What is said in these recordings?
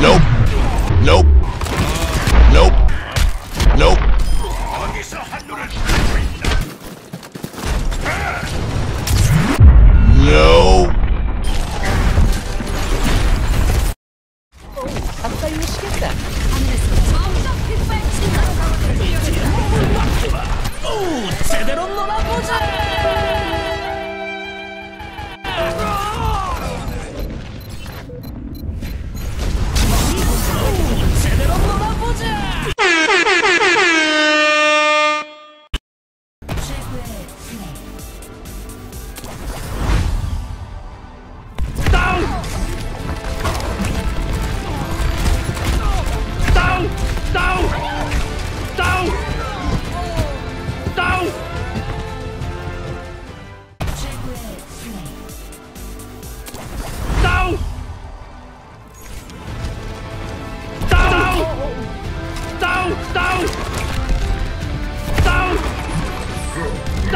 Nope. Nope. Nope. Nope. No. Oh, I'm you skipped that.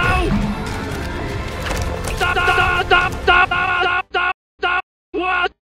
go!